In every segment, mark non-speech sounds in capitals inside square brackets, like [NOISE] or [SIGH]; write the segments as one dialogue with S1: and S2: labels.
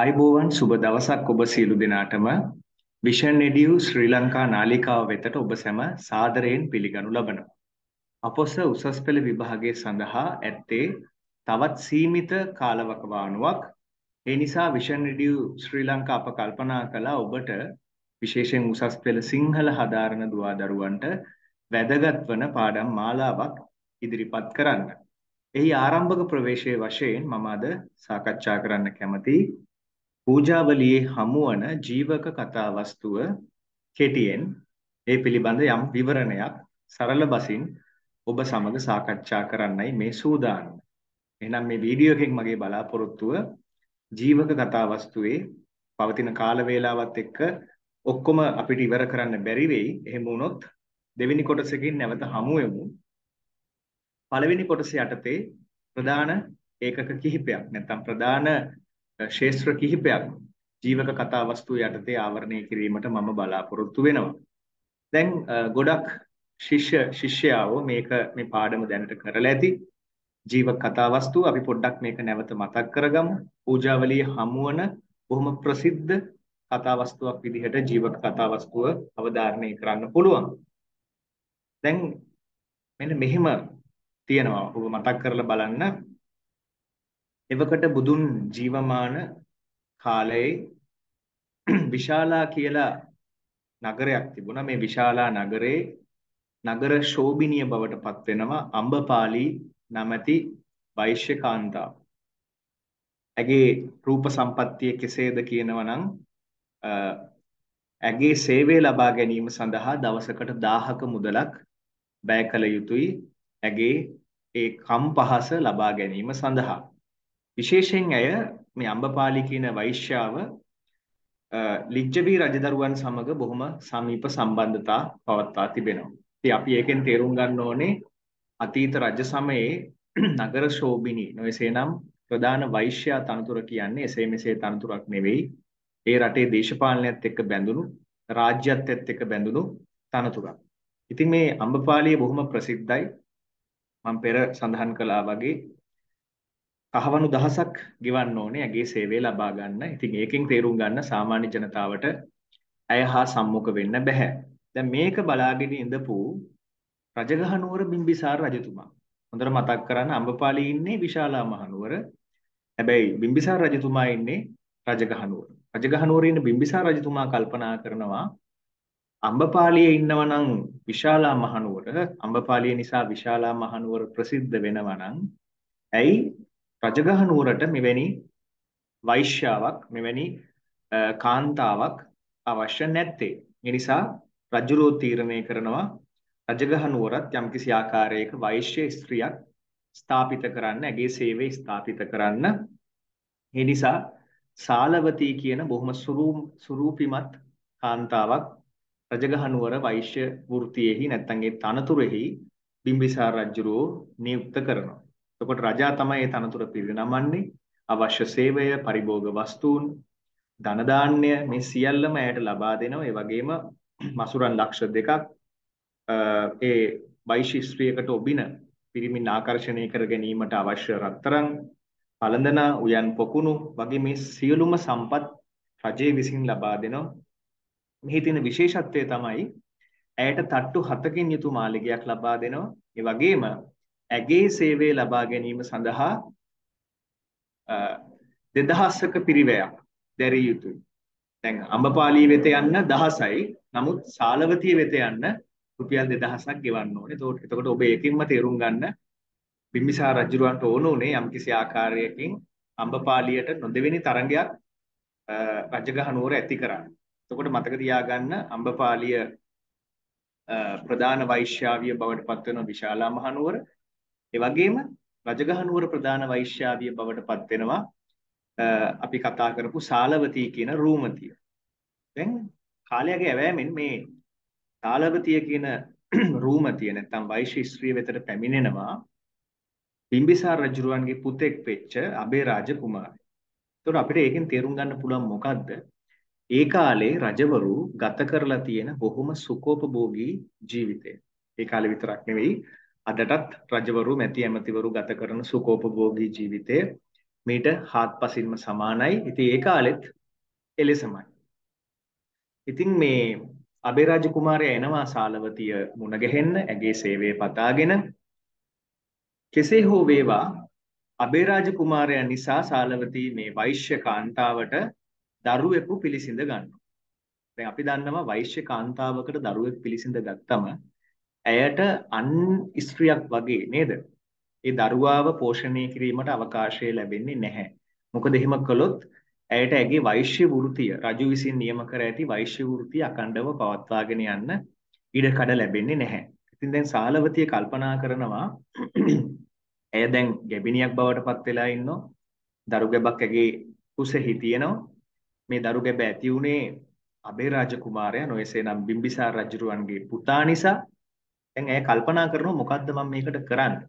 S1: ආයිබෝවන් සුබ දවසක් ඔබ සියලු දෙනාටම විෂන් එඩියු ශ්‍රී ලංකා නාලිකාව වෙතට ඔබ සැම සාදරයෙන් පිළිගනු ලබනවා. අපොස උසස් පෙළ විභාගය සඳහා ඇත්තේ තවත් සීමිත කාලවකවානුවක්. ඒ නිසා විෂන් එඩියු ශ්‍රී ලංකා අප කල්පනා කළා ඔබට විශේෂයෙන් උසස් පෙළ සිංහල හදාරන දුවදරුවන්ට වැදගත් වන පාඩම් මාලාවක් ඉදිරිපත් කරන්න. එහි ආරම්භක ප්‍රවේශයේ වශයෙන් මම අද සාකච්ඡා කරන්න කැමතියි පූජාවලියේ හමුවන ජීවක කතා වස්තුව කෙටියෙන් ඒ පිළිබඳ යම් විවරණයක් සරල බසින් ඔබ සමග සාකච්ඡා කරන්නයි මේ සූදානම. එහෙනම් මේ වීඩියෝ එකෙන් මගේ බලාපොරොත්තුව ජීවක කතා වස්තුවේ පවතින කාල වේලාවත් එක්ක ඔක්කොම අපිට ඉවර කරන්න බැරි වෙයි. එහෙම වුණොත් දෙවෙනි කොටසකින් නැවත හමු වෙමු. පළවෙනි කොටස යටතේ ප්‍රධාන ඒකක කිහිපයක් නැත්නම් ප්‍රධාන ශේෂ්ත්‍ර කිහිපයක් ජීවක කතා වස්තු යටතේ ආවරණය කිරීමට මම බලාපොරොත්තු වෙනවා. දැන් ගොඩක් ශිෂ්‍ය ශිෂ්‍යාවෝ මේක මේ පාඩම දැනට කරලා ඇති. ජීවක කතා වස්තු අපි පොඩ්ඩක් මේක නැවත මතක් කරගමු. පූජාවලියේ හමුවන බොහොම ප්‍රසිද්ධ කතා වස්තුවක් විදිහට ජීවක කතා වස්තුව අවධාරණය කරන්න පුළුවන්. දැන් මෙන්න මෙහෙම තියෙනවා. ඔබ මතක් කරලා බලන්න එවකට බුදුන් ජීවමාන කාලයේ [CLEARS THROAT] විශාලා කියලා නගරයක් තිබුණා. මේ විශාලා නගරේ නගර ශෝභිනිය බවට පත් වෙනවා අම්බපාලි නැමැති වෛශ්‍ය කාන්තාව. ඇගේ රූප සම්පත්තිය කෙසේද කියනවා නම් ඇගේ සේවය ලබා ගැනීම සඳහා දවසකට 1000ක මුදලක් වැය කළ යුතුයි. ඇගේ ඒ කම් පහස ලබා ගැනීම සඳහා විශේෂයෙන් ඇය මේ අම්බපාලි කියන වෛශ්‍යාව ලිජ්ජවි රජදරුවන් සමග බොහොම සමීප සම්බන්ධතා පවත්වා තිබෙනවා. ඉතින් අපි ඒකෙන් තේරුම් ගන්න ඕනේ අතීත රජ සමයේ [CLEARS THROAT] නගර ශෝභිනී නොයසේනම් ප්‍රධාන වෛශ්‍යා තනතුර කියන්නේ එසේ මෙසේ තනතුරක් නෙවෙයි. ඒ රටේ දේශපාලනයත් එක්ක බැඳුණු රාජ්‍යයත් එක්ක බැඳුණු තනතුරක්. ඉතින් මේ අම්බපාලිය බොහොම ප්‍රසිද්ධයි. මම පෙර සඳහන් කළා වගේ කහවණු දහසක් ගෙවන්න ඕනේ ඇගේ සේවය ලබා ගන්න. ඉතින් ඒකෙන් තේරුම් ගන්න සාමාන්‍ය ජනතාවට ඇය හා සම්මුඛ වෙන්න බෑ. දැන් මේක බලාගෙන ඉඳපු රජගහ නුවර බිම්බිසාර රජතුමා. හොඳට මතක් කරන්න අම්බපාලි ඉන්නේ විශාලා මහනුවර. හැබැයි බිම්බිසාර රජතුමා ඉන්නේ රජගහ නුවර. රජගහ නුවර ඉන්න බිම්බිසාර රජතුමා කල්පනා කරනවා අම්බපාලියේ ඉන්නවා නම් විශාලා මහනුවර අම්බපාලිය නිසා විශාලා මහනුවර ප්‍රසිද්ධ වෙනවා නම් ඇයි රජගහ නුවරට මෙවැනි වෛශ්‍යාවක් මෙවැනි කාන්තාවක් අවශ්‍ය නැත්තේ. ඒ නිසා රජුරෝ තීරණය කරනවා රජගහ නුවරත් යම්කිසි ආකාරයක වෛශ්‍ය ස්ත්‍රියක් ස්ථාපිත කරන්න, ඇගේ සේවය ස්ථාපිත කරන්න. ඒ නිසා සාලවතී කියන බොහොම සුරූපිමත් කාන්තාවක් රජගහ නුවර වෛශ්‍ය වෘත්තියෙහි නැත්නම් ඒ තනතුරෙහි බිම්බිසාර රජුරෝ නියුක්ත කරනවා. එතකොට රජා තමයි ඒ තනතුර පිරිනමන්නේ. අවශ්‍ය සේවය, පරිභෝග වස්තුන්, ධන දාන්‍ය මේ සියල්ලම ඇයට ලබා දෙනවා. ඒ වගේම මසුරන් ලක්ෂ දෙකක් ඒ වෛශ්‍ය ස්ත්‍රියකට ඔබින පිරිමින් ආකර්ෂණය කර ගැනීමට අවශ්‍ය රත්තරන්, පළඳනා, උයන් පොකුණු වගේ මේ සියලුම සම්පත් රජය විසින් ලබා දෙනවා. මෙහි තියෙන විශේෂත්වය තමයි ඇයට තට්ටු 7කින් යුතු මාලිගයක් ලබා දෙනවා. ඒ වගේම ඇගේ සේවය ලබා ගැනීම සඳහා දෙදහසක පිරිවැයක් දැරිය යුතුයි. දැන් අඹපාලී වෙත යන්න දහසයි. නමුත් සාලවතිය වෙත යන්න රුපියල් 2000ක් ගෙවන්න ඕනේ. එතකොට එතකොට ඔබ ඒකින්ම තේරුම් ගන්න බිම්බිසාර රජුරවන්ට ඕන උනේ යම්කිසි ආකාරයකින් අඹපාලියට නොදෙවෙනි තරඟයක් රජගහ නුවර ඇති කරන්න. එතකොට මතක තියාගන්න අඹපාලිය ප්‍රධාන වෛශ්‍යාවිය බවට පත් වෙන විශාලා මහනුවර ඒ වගේම රජගහ නුවර ප්‍රධාන වෛශ්‍යාවිය බවට පත් වෙනවා අපි කතා කරපු සාලවතී කියන රූමතිය. දැන් කාලයගේ ඇවෑමෙන් මේ සාලවතිය කියන [CLEARS THROAT] රූමතිය නැත්නම් වෛශ්‍ය ස්ත්‍රිය වෙතට පැමිණෙනවා බිම්බිසාර රජුරුවන්ගේ පුතෙක් වෙච්ච අබේ රාජ කුමාරය. ඒතකොට අපිට ඒකෙන් තේරුම් ගන්න පුළුවන් මොකද්ද? ඒ කාලේ රජවරු ගත කරලා තියෙන බොහොම සුකෝපභෝගී ජීවිතය. ඒ කාලේ විතරක් නෙවෙයි අදටත් රජවරු මැති ඇමතිවරු ගත කරන සුකෝපභෝගී ජීවිතය මීට හාත්පසින්ම සමානයි. ඉතින් ඒ කාලෙත් එලෙසමයි. ඉතින් මේ අබේරාජ කුමාරයා එනවා සාලවතිය මුණ ගැහෙන්න ඇගේ සේවය පතාගෙන කෙසේ හෝ වේවා අබේරාජ කුමාරයා නිසා සාලවතී මේ වෛශ්‍ය කාන්තාවට දරුවෙකු පිළිසිඳ ගන්නවා. දැන් අපි දන්නවා වෛශ්‍ය කාන්තාවකට දරුවෙක් පිළිසිඳ ගත්තම ඇයට අන් ස්ත්‍රියක් වගේ නේද? ඒ දරුවාව පෝෂණය කිරීමට අවකාශය ලැබෙන්නේ නැහැ. මොකද එහෙම කළොත් ඇයට ඇගේ වෛශ්‍ය වෘත්තිය රජු විසින් නියම කර ඇති වෛශ්‍ය වෘත්තිය අකණ්ඩව පවත්වාගෙන යන්න ඉඩ කඩ ලැබෙන්නේ නැහැ. ඉතින් දැන් සාලවතිය කල්පනා කරනවා [CLEARS THROAT] ඇය දැන් ගැබිනියක් බවට පත් වෙලා ඉන්නවා. දරු ගැබක් ඇගේ කුසෙහි තියෙනවා. මේ දරු ගැබ ඇති උනේ අබේරාජ කුමාරයා නොයසේ නම් බිම්බිසාර රජුරුවන්ගේ පුතා නිසා දැන් ඇය කල්පනා කරනවා මොකද්ද මම මේකට කරන්නේ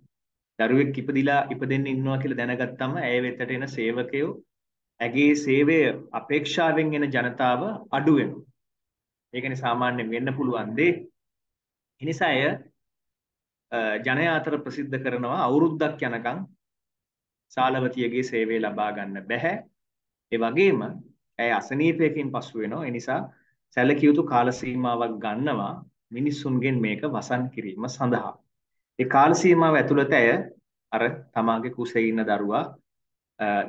S1: දරුවෙක් ඉපදිලා ඉපදෙන්න ඉන්නවා කියලා දැනගත්තම ඇය වෙතට එන සේවකයෝ ඇගේ සේවය අපේක්ෂාවෙන් එන ජනතාව අඩු වෙනවා. ඒකනේ සාමාන්‍යයෙන් වෙන්න පුළුවන් දේ. ඒ නිසා ඇය ජනයා අතර ප්‍රසිද්ධ කරනවා අවුරුද්දක් යනකම් සාලවතියගේ සේවය ලබා ගන්න බැහැ. ඒ වගේම ඇය අසනීපයකින් පසු වෙනවා. ඒ නිසා සැලකිය යුතු කාල සීමාවක් ගන්නවා මිනිසුන්ගෙන් මේක වසන් කිරීම සඳහා. ඒ කාල සීමාව ඇතුළත ඇය අර තමාගේ කුසේ ඉන්න දරුවා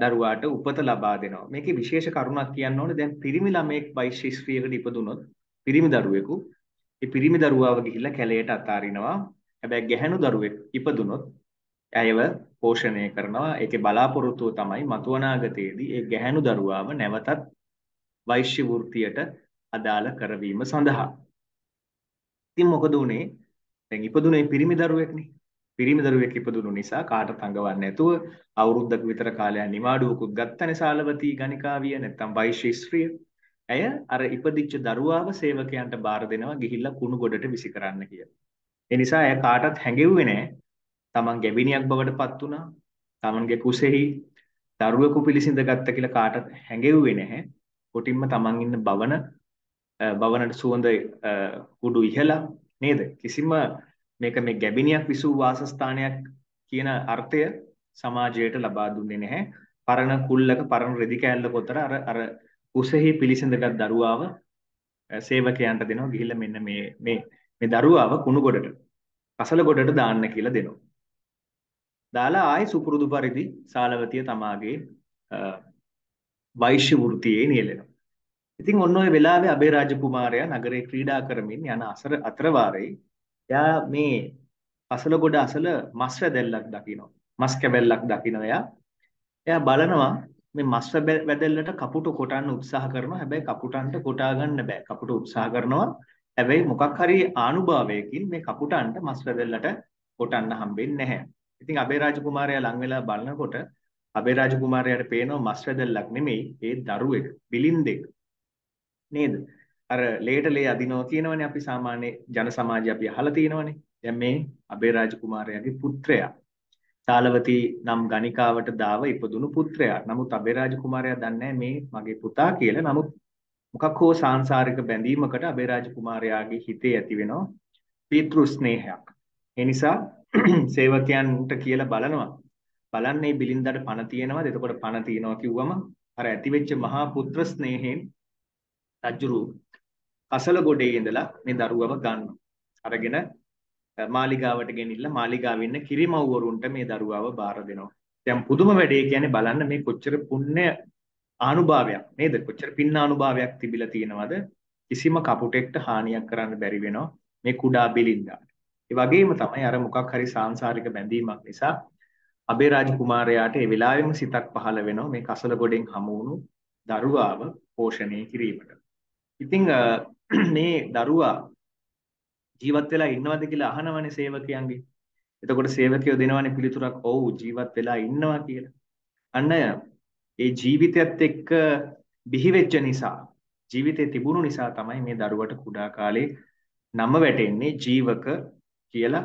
S1: දරුවාට උපත ලබා දෙනවා. මේකේ විශේෂ කරුණක් කියන්න ඕනේ දැන් පිරිමි ළමෙක් වෛශ්‍ය ස්ත්‍රියකට ඉපදුනොත් පිරිමි දරුවෙකු ඒ පිරිමි දරුවාව ගිහිල්ලා කැලේට අතාරිනවා. හැබැයි ගැහැණු දරුවෙක් ඉපදුනොත් ඇයව පෝෂණය කරනවා. ඒකේ බලාපොරොත්තුව තමයි මතු අනාගතයේදී ඒ ගැහැණු දරුවාව නැවතත් වෛශ්‍ය වෘත්තියට අදාළ කරවීම සඳහා. ඉතින් මොකද උනේ? දැන් ඉපදුනේ පිරිමි දරුවෙක්නේ. පිරිමි දරුවෙක් ඉපදුණු නිසා කාටත් අඟවන්නේ නැතුව අවුරුද්දක විතර කාලයක් නිවාඩුවකුත් ගත්තනේ සාලවතී ගණිකාවිය නැත්තම් වෛශ්‍ය ස්ත්‍රිය. ඇය අර ඉපදිච්ච දරුවාව සේවකයන්ට බාර දෙනවා ගිහිල්ලා කුණු ගොඩට විසි කරන්න කියලා. ඒ නිසා ඇය කාටත් හැඟෙව්වේ නැහැ. Taman ගැබිනියක් බවට පත් වුණා. Tamanගේ කුසෙහි දරුවෙකු පිළිසිඳ ගත්ත කියලා කාටත් හැඟෙව්වේ නැහැ. කොටින්ම Taman ඉන්න භවන භවනට සුවඳ කුඩු ඉහලා නේද? කිසිම මේක මේ ගැබිනියක් විසූ වාසස්ථානයක් කියන අර්ථය සමාජයට ලබා දුන්නේ නැහැ. පරණ කුල්ලක පරණ රෙදි කෑල්ල පොතර අර අර කුසෙහි පිළිසිඳගත් දරුවාව සේවකයන්ට දෙනවා ගිහිල්ලා මෙන්න මේ මේ මේ දරුවාව කුණු ගොඩට කසල ගොඩට දාන්න කියලා දෙනවා. දාලා ආයි සුපුරුදු පරිදි සාලවතිය තමාගේ වෛශ්‍ය වෘත්තියේ නියැලෙනවා. ඉතින් ඔන්න ඔය වෙලාවේ අබේරාජ කුමාරයා නගරේ ක්‍රීඩා කරමින් යන අසර අතරවාරේ එයා මේ අසල ගොඩ අසල මස් වැදෙල්ලක් දකිනවා. මස් කැබැල්ලක් දකිනවා එයා. එයා බලනවා මේ මස් වැදෙල්ලට කපුට කොටන්න උත්සාහ කරනවා. හැබැයි කපුටන්ට කොටා ගන්න බෑ. කපුට උත්සාහ කරනවා. හැබැයි මොකක් හරි ආනුභාවයකින් මේ කපුටන්ට මස් වැදෙල්ලට කොටන්න හම්බෙන්නේ නැහැ. ඉතින් අබේරාජ කුමාරයා ලං වෙලා බලනකොට අබේරාජ කුමාරයාට පේනවා මස් වැදෙල්ලක් නෙමෙයි ඒ දරුවෙක්, බිලින්දෙක්. නේද? අර ලේට ලේ අදිනවා කියනවනේ අපි සාමාන්‍ය ජන සමාජය අපි අහලා තියෙනවනේ. දැන් මේ අබේරාජ කුමාරයාගේ පුත්‍රයා සාලවතී නම් ගණිකාවට දාව ඉපදුණු පුත්‍රයා. නමුත් අබේරාජ කුමාරයා දන්නේ මේ මගේ පුතා කියලා. නමුත් මොකක් හෝ සාංශාරික බැඳීමකට අබේරාජ කුමාරයාගේ හිතේ ඇති වෙනවා පීතෘ ස්නේහයක්. ඒ නිසා [CLEARS THROAT] සේවකයන්ට කියලා බලනවා. බලන්නේ බිලින්දට පණ තියෙනවද? එතකොට පණ තියෙනවා කිව්වම අර ඇතිවෙච්ච මහා පුත්‍ර ස්නේහයෙන් රජුරු කසල ගොඩේ ඉඳලා මේ දරුවව ගන්නවා. අරගෙන මාලිගාවට ගෙනිල්ලා මාලිගාවේ ඉන්න කිරිමව්වරුන්ට මේ දරුවව බාර දෙනවා. දැන් පුදුම වැඩේ කියන්නේ බලන්න මේ කොච්චර පුණ්‍ය ආනුභාවයක් නේද? කොච්චර පින්න ආනුභාවයක් තිබිලා තියෙනවද? කිසිම කපුටෙක්ට හානියක් කරන්න බැරි වෙනවා මේ කුඩා බිලින්දාට. ඒ වගේම තමයි අර මොකක් හරි සාංශාරික බැඳීමක් නිසා අබේරාජ කුමාරයාට ඒ වෙලාවෙම සිතක් පහළ වෙනවා මේ කසල ගොඩෙන් හමු වුණු දරුවාව පෝෂණය කිරීමට. ඉතින් [CLEARS THROAT] මේ දරුවා ජීවත් වෙලා ඉන්නවද කියලා අහනවනේ සේවකයන්ගේ. එතකොට සේවකයෝ දෙනවනේ පිළිතුරක් ඔව් ජීවත් වෙලා ඉන්නවා කියලා. අන්න ඒ ජීවිතයත් එක්ක බිහි වෙච්ච නිසා ජීවිතේ තිබුණු නිසා තමයි මේ දරුවට කුඩා කාලේ නම වැටෙන්නේ ජීවක කියලා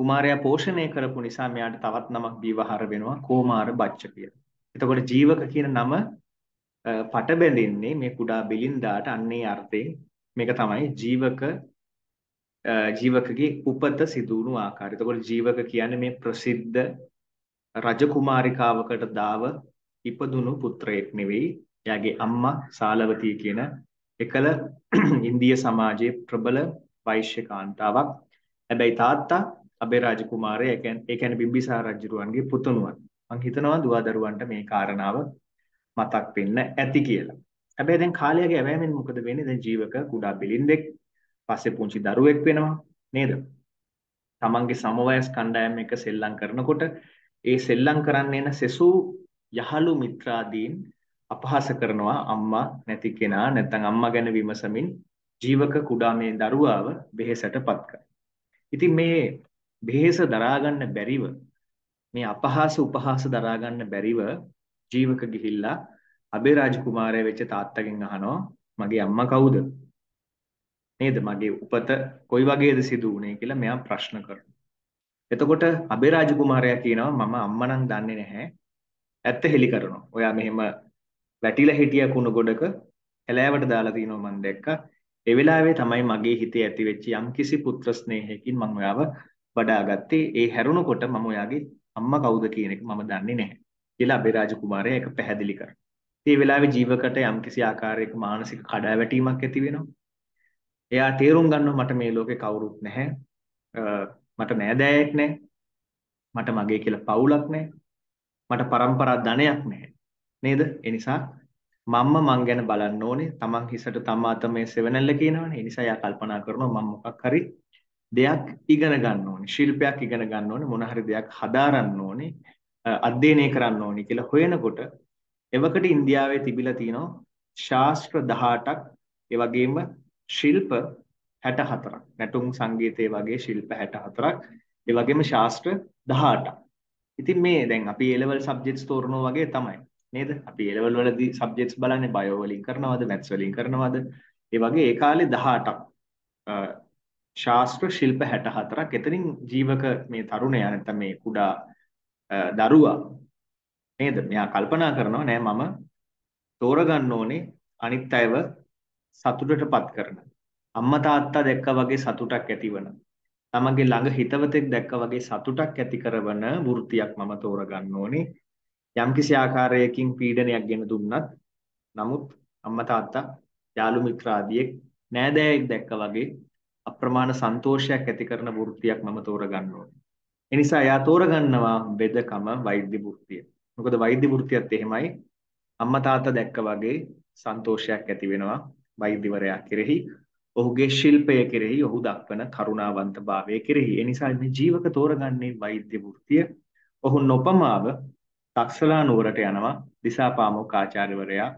S1: කුමාරයා පෝෂණය කරපු නිසා මෙයාට තවත් නමක් බීවහර වෙනවා කෝමාර බච්ච කියලා. එතකොට ජීවක කියන නම පට බැඳෙන්නේ මේ කුඩා බිලින්දාට අන්නේ අර්ථයෙන් මේක තමයි ජීවක ජීවකගේ උපත සිදු වුණු ආකාරය. එතකොට ජීවක කියන්නේ මේ ප්‍රසිද්ධ රජකුමාරිකාවකට දාව ඉපදුණු පුත්‍රයෙක් නෙවෙයි. එයාගේ අම්මා සාලවතී කියන එකල [CLEARS THROAT] ඉන්දිය සමාජයේ ප්‍රබල වෛශ්‍ය කාන්තාවක්. හැබැයි තාත්තා අබේරාජ කුමාරයා ඒ කියන්නේ බිම්බිසාර රජුරුවන්ගේ පුතුණුවන්. මං හිතනවා දුවදරුවන්ට මේ කාරණාව මතක් වෙන්න ඇති කියලා. හැබැයි දැන් කාලයගේ ඇවෑමෙන් මොකද වෙන්නේ? දැන් ජීවක කුඩා බිලින්දෙක් පස්සේ පුංචි දරුවෙක් වෙනවා නේද? තමන්ගේ සමවයස් කණ්ඩායම් එක සෙල්ලම් කරනකොට ඒ සෙල්ලම් කරන්න එන සෙසු යහළු මිත්‍රාදීන් අපහාස කරනවා අම්මා නැති කෙනා නැත්නම් අම්මා ගැන විමසමින් ජීවක කුඩා මේ දරුවාව වෙහෙසටපත් කරනවා. ඉතින් මේ වෙහෙස දරා ගන්න බැරිව මේ අපහාස උපහාස දරා ගන්න බැරිව ජීවක ගිහිල්ලා අබේ රාජකුමාරයා වෙච්ච තාත්තගෙන් අහනවා මගේ අම්මා කවුද? නේද? මගේ උපත කොයි වගේද සිදු වුනේ කියලා මෙයා ප්‍රශ්න කරනවා. එතකොට අබේ රාජකුමාරයා කියනවා මම අම්මා නම් දන්නේ නැහැ. ඇත්ත හෙලි කරනවා. ඔයා මෙහෙම වැටිලා හිටිය කුණු ගොඩක ඇලෑවට දාලා තිනවා මම දැක්කා. ඒ වෙලාවේ තමයි මගේ හිතේ ඇති වෙච්ච යම්කිසි පුත්‍ර ස්නේහයකින් මම ඔයාව වඩාගත්තේ. ඒ හැරුණකොට මම ඔයාගේ අම්මා කවුද කියන එක මම දන්නේ නැහැ. කියලා අබේරාජ කුමාරයා ඒක පැහැදිලි කරනවා. ඒ වෙලාවේ ජීවකට යම්කිසි ආකාරයක මානසික කඩාවැටීමක් ඇති වෙනවා. එයා තේරුම් ගන්නවා මට මේ ලෝකේ කවුරුත් නැහැ. මට නෑදෑයෙක් නැහැ. මට මගේ කියලා පවුලක් නැහැ. මට પરම්පරා ධනයක් නැහැ. නේද? ඒ නිසා මම්ම මං ගැන බලන්න ඕනේ. තමන් හිසට තමා තමයි සෙවණැල්ල කියනවනේ. ඒ නිසා එයා කල්පනා කරනවා මම මොකක් හරි දෙයක් ඉගෙන ගන්න ඕනේ. ශිල්පයක් ඉගෙන ගන්න ඕනේ. මොන හරි දෙයක් හදාරන්න ඕනේ. අධ්‍යයනය කරන්න ඕනේ කියලා හොයනකොට එවකට ඉන්දියාවේ තිබිලා තියෙනවා ශාස්ත්‍ර 18ක් ඒ වගේම ශිල්ප 64ක් නැටුම් සංගීතයේ වගේ ශිල්ප 64ක් ඒ වගේම ශාස්ත්‍ර 18ක් ඉතින් මේ දැන් අපි A level subjects තෝරනවා වගේ තමයි. නේද? අපි A level වලදී subjects බලන්නේ bio වලින් කරනවද maths වලින් කරනවද? ඒ වගේ ඒ කාලේ 18ක් ශාස්ත්‍ර ශිල්ප 64ක් එතනින් ජීවක මේ තරුණයා නැත්නම් මේ කුඩා දරුවා නේද? මෙයා කල්පනා කරනවා නෑ මම තෝරගන්න ඕනේ අනිත් අයව සතුටටපත් කරන. අම්මා තාත්තා දැක්කා වගේ සතුටක් ඇතිවන. තමගේ ළඟ හිතවතෙක් දැක්කා වගේ සතුටක් ඇති කරවන වෘත්තියක් මම තෝරගන්න ඕනේ. යම්කිසි ආකාරයකින් පීඩනයක් ගෙන දුන්නත් නමුත් අම්මා තාත්තා යාළු මිත්‍ර ආදියෙක් නෑදෑයෙක් දැක්කා වගේ අප්‍රමාණ සන්තෝෂයක් ඇති කරන වෘත්තියක් මම තෝරගන්න ඕනේ. එනිසා එයා තෝරගන්නවා වෙදකම වෛද්‍ය වෘත්තිය. මොකද වෛද්‍ය වෘත්තියත් එහෙමයි. අම්මා තාත්තා දැක්ක වගේ සන්තෝෂයක් ඇති වෙනවා වෛද්‍යවරයා කෙරෙහි. ඔහුගේ ශිල්පය කෙරෙහි ඔහු දක්වන කරුණාවන්තභාවය කෙරෙහි. ඒ නිසා මේ ජීවක තෝරගන්නේ වෛද්‍ය වෘත්තිය. ඔහු නොපමාව තක්සලා නුවරට යනවා දිසාපාමොක් ආචාර්යවරයා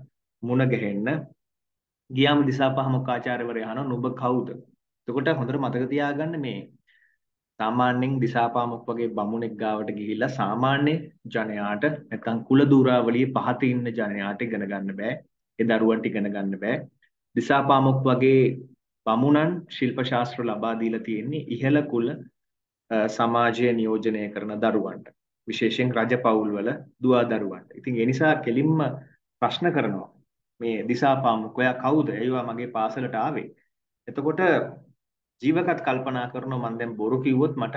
S1: මුණ ගැහෙන්න. ගියාම දිසාපාමොක් ආචාර්යවරයා අහනවා නුඹ කවුද? එතකොට හොඳට මතක තියාගන්න මේ සාමාන්‍යයෙන් දිසාපාමොක් වගේ බමුණෙක් ගාවට ගිහිල්ලා සාමාන්‍ය ජනයාට නැත්නම් කුල දූරාවලියේ පහත ඉන්න ජනයාට ඉගෙන ගන්න බෑ. ඒ දරුවන්ට ඉගෙන ගන්න බෑ. දිසාපාමොක් වගේ බමුණන් ශිල්ප ශාස්ත්‍ර ලබා දීලා තියෙන්නේ ඉහළ කුල සමාජය නියෝජනය කරන දරුවන්ට. විශේෂයෙන් රජපෞල් වල දුවා දරුවන්ට. ඉතින් ඒ නිසා කෙලින්ම ප්‍රශ්න කරනවා. මේ දිසාපාමොක් ඔයා කවුද? ඒවා මගේ පාසලට ආවේ. එතකොට ජීවකත් කල්පනා කරනවා මම දැන් බොරු කිව්වොත් මට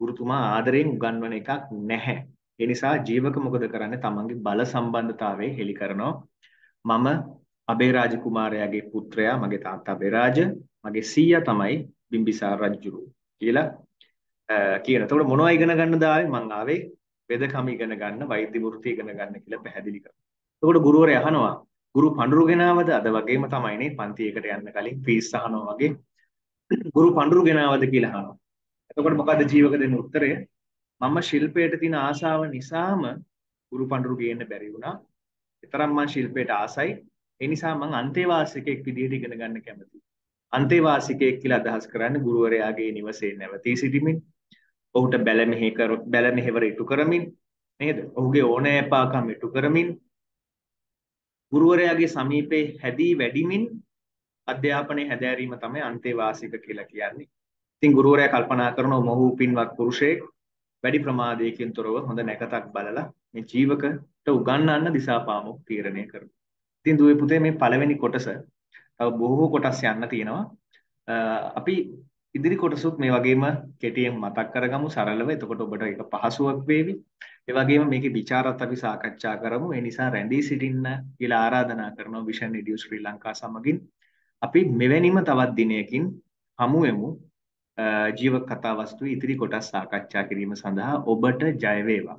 S1: ගුරුතුමා ආදරෙන් උගන්වන එකක් නැහැ. ඒ නිසා ජීවක මොකද කරන්නේ? තමන්ගේ බල සම්බන්ධතාවය හෙලි කරනවා. මම අබේරාජ කුමාරයාගේ පුත්‍රයා මගේ තාත්තා අබේරාජ මගේ සීයා තමයි බිම්බිසාර රජුරු කියලා කියන. එතකොට මොනවයි ඉගෙන ගන්නද ආවේ? මං ආවේ වෙදකම ඉගෙන ගන්න, වෛද්‍ය වෘත්ති ඉගෙන ගන්න කියලා පැහැදිලි කරනවා. එතකොට ගුරුවරයා අහනවා ගුරු පඳුරු ගෙනාවද? අද වගේම තමයිනේ පන්තියකට යන්න කලින් ෆීස් අහනවා වගේ ගුරු පඳුරු ගෙනාවද කියලා අහනවා. එතකොට මොකද්ද ජීවක දෙන උත්තරය? මම ශිල්පයට තියෙන ආශාව නිසාම ගුරු පඳුරු ගේන්න බැරි වුණා. ඒතරම් මම ශිල්පයට ආසයි. ඒ නිසා මම අන්තේවාසිකෙක් විදිහට ඉගෙන ගන්න කැමතියි. අන්තේවාසිකයෙක් කියලා අදහස් කරන්නේ ගුරුවරයාගේ නිවසේ නැවතී සිටීමෙන් ඔහුට බැල මෙහෙ කර බැල මෙහෙවර ඉටු කරමින් නේද? ඔහුගේ ඕනෑපාකම් ඉටු කරමින් ගුරුවරයාගේ සමීපේ හැදී වැඩිමින් අධ්‍යාපනයේ හැදෑරීම තමයි අන්තේවාසික කියලා කියන්නේ. ඉතින් ගුරුවරයා කල්පනා කරනවා මොහු පින්වත් පුරුෂයෙක් වැඩි ප්‍රමාදයකින් තොරව හොඳ නැකතක් බලලා මේ ජීවකට උගන්වන්න දිසාපාමොක් තීරණය කරනවා. ඉතින් දුවේ පුතේ මේ පළවෙනි කොටස තව බොහෝ කොටස් යන්න තියෙනවා. අපි ඉදිරි කොටසුත් මේ වගේම කෙටියෙන් මතක් කරගමු සරලව. එතකොට ඔබට ඒක පහසුවක් වේවි. ඒ වගේම මේකේ ਵਿਚාරත් අපි සාකච්ඡා කරමු. ඒ නිසා රැඳී සිටින්න කියලා ආරාධනා කරනවා Vision Edu ශ්‍රී ලංකා සමගින්. අපි මෙවැනිම තවත් දිනයකින් හමු වෙමු. ජීව කතා වස්තුවේ ඉතිරි කොටස් සාකච්ඡා කිරීම සඳහා ඔබට ජය වේවා.